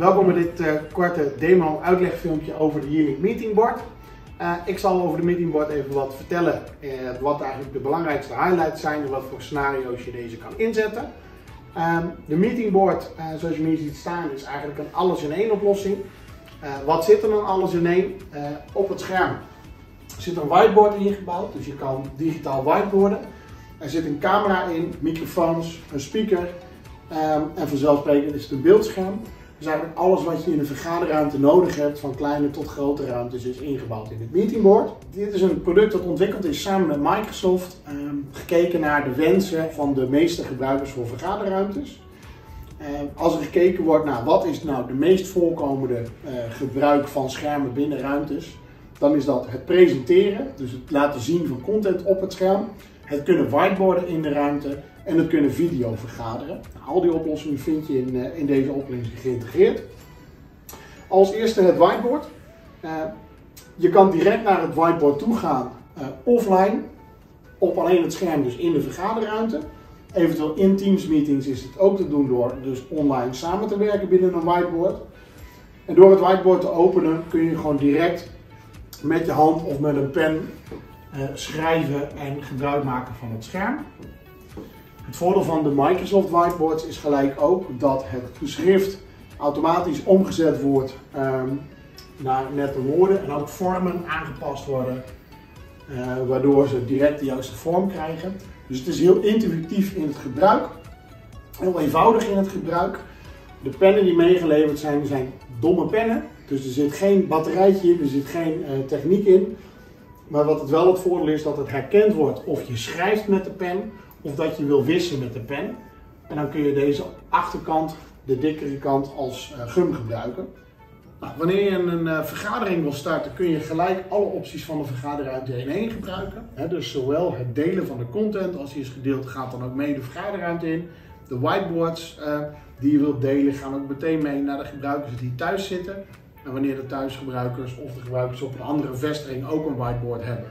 Welkom bij dit uh, korte demo uitlegfilmpje over de Yearling Meeting Board. Uh, ik zal over de Meeting Board even wat vertellen, uh, wat eigenlijk de belangrijkste highlights zijn en wat voor scenario's je deze kan inzetten. Ehm, de Meeting Board, zoals je hier ziet staan, is eigenlijk een alles-in-één oplossing. wat zit er dan alles in één? op het scherm zit een whiteboard ingebouwd, dus je kan digitaal whiteboarden. Er zit een camera in, microfoons, een speaker um, en vanzelfsprekend is het een beeldscherm. Dus eigenlijk alles wat je in een vergaderruimte nodig hebt, van kleine tot grote ruimtes, is ingebouwd in het meetingboard. Dit is een product dat ontwikkeld is samen met Microsoft, um, gekeken naar de wensen van de meeste gebruikers voor vergaderruimtes. Um, als er gekeken wordt naar wat is nou de meest voorkomende uh, gebruik van schermen binnen ruimtes, dan is dat het presenteren, dus het laten zien van content op het scherm, het kunnen whiteboarden in de ruimte en het kunnen video vergaderen. Al die oplossingen vind je in, uh, in deze oplossing geïntegreerd. Als eerste het whiteboard. Uh, je kan direct naar het whiteboard toe gaan, uh, offline, op alleen het scherm, dus in de vergaderruimte. Eventueel in Teams meetings is het ook te doen door dus online samen te werken binnen een whiteboard. En door het whiteboard te openen kun je gewoon direct met je hand of met een pen schrijven en gebruik maken van het scherm. Het voordeel van de Microsoft Whiteboards is gelijk ook dat het geschrift automatisch omgezet wordt um, naar nette woorden en ook vormen aangepast worden, uh, waardoor ze direct de juiste vorm krijgen. Dus het is heel intuïtief in het gebruik, heel eenvoudig in het gebruik. De pennen die meegeleverd zijn, zijn domme pennen. Dus er zit geen batterijtje in, er zit geen uh, techniek in. Maar wat het wel het voordeel is, dat het herkend wordt of je schrijft met de pen of dat je wil wissen met de pen. En dan kun je deze achterkant, de dikkere kant, als uh, gum gebruiken. Nou, wanneer je een uh, vergadering wil starten, kun je gelijk alle opties van de vergaderruimte in één gebruiken. He, dus zowel het delen van de content als die is gedeeld, gaat dan ook mee de vergaderruimte in. De whiteboards uh, die je wilt delen, gaan ook meteen mee naar de gebruikers die thuis zitten. En wanneer de thuisgebruikers of de gebruikers op een andere vestiging ook een whiteboard hebben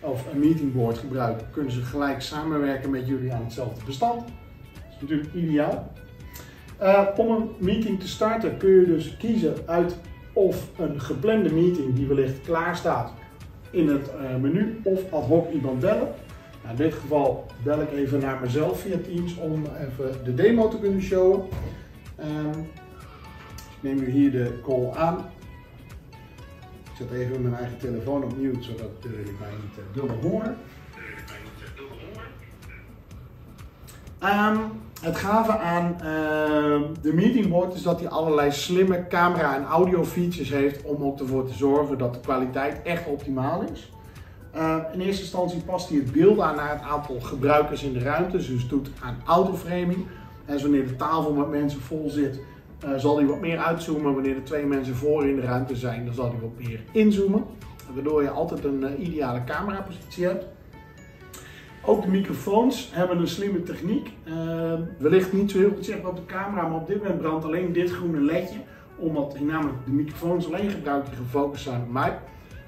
of een meetingboard gebruiken, kunnen ze gelijk samenwerken met jullie aan hetzelfde bestand. Dat is natuurlijk ideaal. Uh, om een meeting te starten kun je dus kiezen uit of een geplande meeting die wellicht klaar staat in het uh, menu of ad hoc iemand bellen. Nou, in dit geval bel ik even naar mezelf via Teams om even de demo te kunnen showen. Um, neem nu hier de call aan. Ik zet even mijn eigen telefoon op mute, zodat jullie mij niet uh, dubbel horen. Um, het gave aan uh, de meetingboard is dat hij allerlei slimme camera- en audio features heeft om ook ervoor te zorgen dat de kwaliteit echt optimaal is. Uh, in eerste instantie past hij het beeld aan naar het aantal gebruikers in de ruimte, dus doet aan autoframing. En wanneer de tafel met mensen vol zit, uh, zal hij wat meer uitzoomen. Wanneer er twee mensen voor in de ruimte zijn, dan zal hij wat meer inzoomen. Waardoor je altijd een uh, ideale camerapositie hebt. Ook de microfoons hebben een slimme techniek. Uh, wellicht niet zo heel goed zichtbaar op de camera, maar op dit moment brandt alleen dit groene ledje. Omdat namelijk de microfoons alleen gebruikt die gefocust zijn op mij.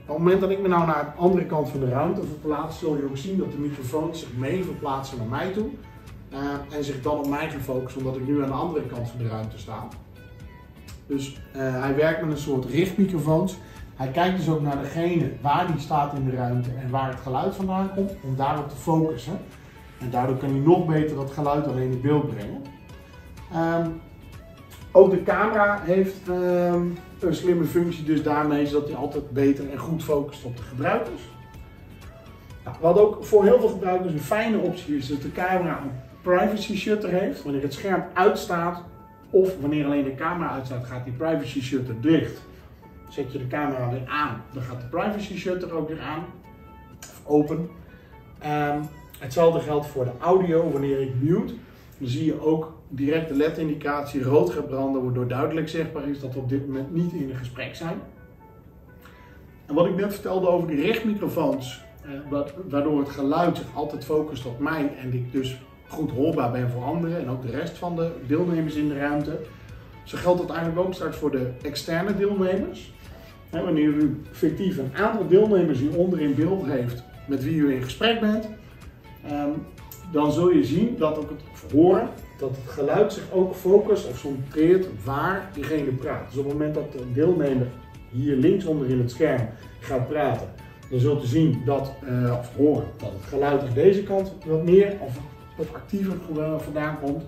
Op het moment dat ik me nou naar de andere kant van de ruimte verplaats, zul je ook zien dat de microfoons zich mee verplaatsen naar mij toe. Uh, en zich dan op mij gaan focussen, omdat ik nu aan de andere kant van de ruimte sta. Dus uh, hij werkt met een soort richtmicrofoons. Hij kijkt dus ook naar degene waar die staat in de ruimte en waar het geluid vandaan komt, om daarop te focussen. En daardoor kan hij nog beter dat geluid alleen in beeld brengen. Um, ook de camera heeft um, een slimme functie, dus daarmee zodat hij altijd beter en goed focust op de gebruikers. Nou, wat ook voor heel veel gebruikers een fijne optie is, dat de camera privacy shutter heeft. Wanneer het scherm uitstaat of wanneer alleen de camera uitstaat, gaat die privacy shutter dicht. Zet je de camera weer aan, dan gaat de privacy shutter ook weer aan, open. Um, hetzelfde geldt voor de audio. Wanneer ik mute, dan zie je ook direct de LED-indicatie rood gaat branden, waardoor duidelijk zichtbaar is dat we op dit moment niet in een gesprek zijn. En wat ik net vertelde over die richtmicrofoons, eh, waardoor het geluid zich altijd focust op mij en ik dus goed hoorbaar ben voor anderen en ook de rest van de deelnemers in de ruimte. Zo geldt dat eigenlijk ook straks voor de externe deelnemers. wanneer u fictief een aantal deelnemers die onder in beeld heeft met wie u in gesprek bent, ehm, dan zul je zien dat ook het horen dat het geluid zich ook focust of concentreert waar diegene praat. Dus op het moment dat de deelnemer hier linksonder in het scherm gaat praten, dan zult u zien dat, uh, of horen dat het geluid aan deze kant wat meer of wat actiever vandaan komt.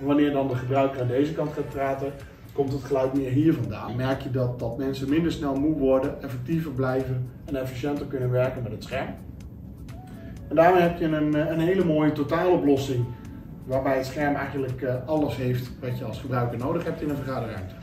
Wanneer dan de gebruiker aan deze kant gaat praten, komt het geluid meer hier vandaan. Merk je dat, dat mensen minder snel moe worden, effectiever blijven en efficiënter kunnen werken met het scherm. En daarmee heb je een, eh, een hele mooie totaaloplossing waarbij het scherm eigenlijk eh, alles heeft wat je als gebruiker nodig hebt in een vergaderruimte.